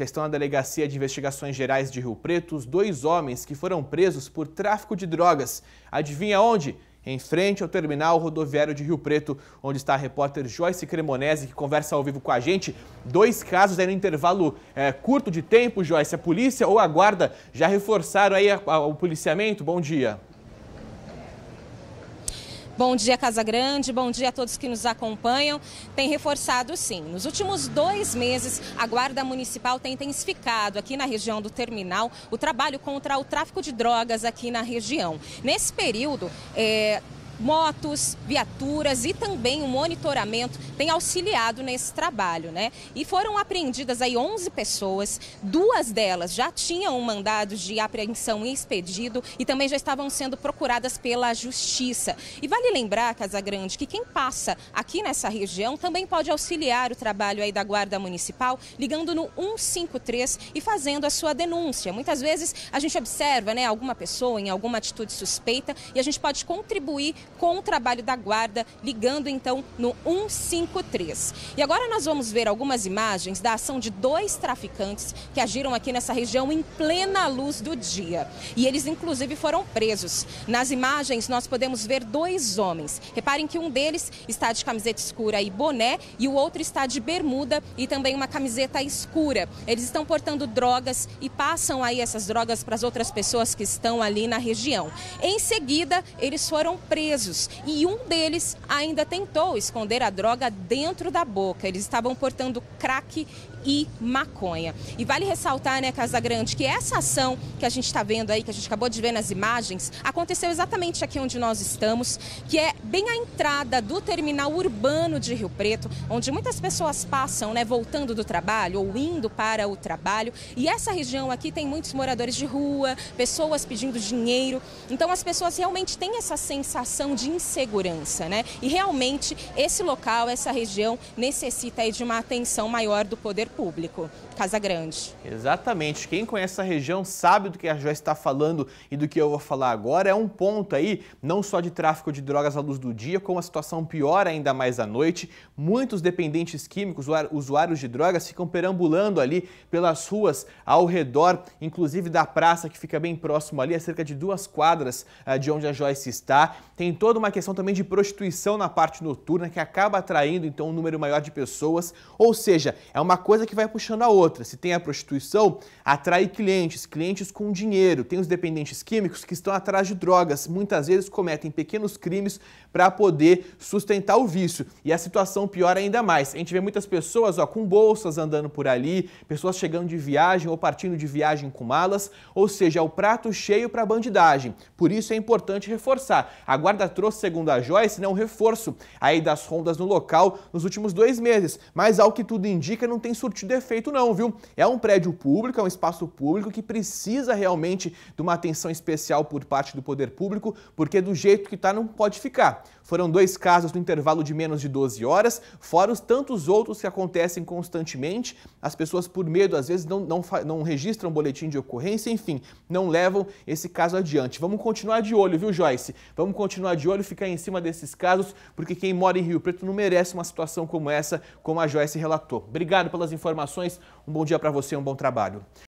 Já estão na Delegacia de Investigações Gerais de Rio Preto os dois homens que foram presos por tráfico de drogas. Adivinha onde? Em frente ao terminal rodoviário de Rio Preto, onde está a repórter Joyce Cremonese, que conversa ao vivo com a gente. Dois casos aí no intervalo é, curto de tempo, Joyce. A polícia ou a guarda já reforçaram aí a, a, o policiamento? Bom dia. Bom dia, Casa Grande. Bom dia a todos que nos acompanham. Tem reforçado, sim. Nos últimos dois meses, a Guarda Municipal tem intensificado aqui na região do terminal o trabalho contra o tráfico de drogas aqui na região. Nesse período, é, motos, viaturas e também o monitoramento tem auxiliado nesse trabalho, né? E foram apreendidas aí 11 pessoas, duas delas já tinham um mandado de apreensão expedido e também já estavam sendo procuradas pela justiça. E vale lembrar, Casa Grande, que quem passa aqui nessa região também pode auxiliar o trabalho aí da Guarda Municipal, ligando no 153 e fazendo a sua denúncia. Muitas vezes a gente observa, né, alguma pessoa em alguma atitude suspeita e a gente pode contribuir com o trabalho da guarda, ligando então no 153. E agora nós vamos ver algumas imagens da ação de dois traficantes que agiram aqui nessa região em plena luz do dia. E eles inclusive foram presos. Nas imagens nós podemos ver dois homens. Reparem que um deles está de camiseta escura e boné e o outro está de bermuda e também uma camiseta escura. Eles estão portando drogas e passam aí essas drogas para as outras pessoas que estão ali na região. Em seguida, eles foram presos presos e um deles ainda tentou esconder a droga dentro da boca. Eles estavam portando crack e maconha. E vale ressaltar, né, Casa Grande, que essa ação que a gente está vendo aí, que a gente acabou de ver nas imagens, aconteceu exatamente aqui onde nós estamos, que é bem a entrada do terminal urbano de Rio Preto, onde muitas pessoas passam, né, voltando do trabalho ou indo para o trabalho. E essa região aqui tem muitos moradores de rua, pessoas pedindo dinheiro. Então as pessoas realmente têm essa sensação de insegurança, né? E realmente esse local, essa região necessita de uma atenção maior do poder público. Casa Grande. Exatamente. Quem conhece essa região sabe do que a Joyce está falando e do que eu vou falar agora. É um ponto aí, não só de tráfico de drogas à luz do dia, como a situação piora ainda mais à noite. Muitos dependentes químicos, usuários de drogas, ficam perambulando ali pelas ruas ao redor, inclusive da praça que fica bem próximo ali, a cerca de duas quadras uh, de onde a Joyce está. Tem toda uma questão também de prostituição na parte noturna que acaba atraindo então um número maior de pessoas. Ou seja, é uma coisa que vai puxando a outra. Se tem a prostituição, atrai clientes, clientes com dinheiro. Tem os dependentes químicos que estão atrás de drogas. Muitas vezes cometem pequenos crimes para poder sustentar o vício. E a situação piora ainda mais. A gente vê muitas pessoas ó, com bolsas andando por ali, pessoas chegando de viagem ou partindo de viagem com malas, ou seja, é o prato cheio para bandidagem. Por isso é importante reforçar. A guarda trouxe, segundo a Joyce, né, um reforço aí das rondas no local nos últimos dois meses. Mas ao que tudo indica, não tem surtido efeito não, viu? É um prédio público, é um espaço público que precisa realmente de uma atenção especial por parte do poder público, porque do jeito que está não pode ficar. Foram dois casos no intervalo de menos de 12 horas, fora os tantos outros que acontecem constantemente. As pessoas, por medo, às vezes não, não, não registram boletim de ocorrência, enfim, não levam esse caso adiante. Vamos continuar de olho, viu, Joyce? Vamos continuar de olho, ficar em cima desses casos, porque quem mora em Rio Preto não merece uma situação como essa, como a Joyce relatou. Obrigado pelas informações, um bom dia para você, um bom trabalho.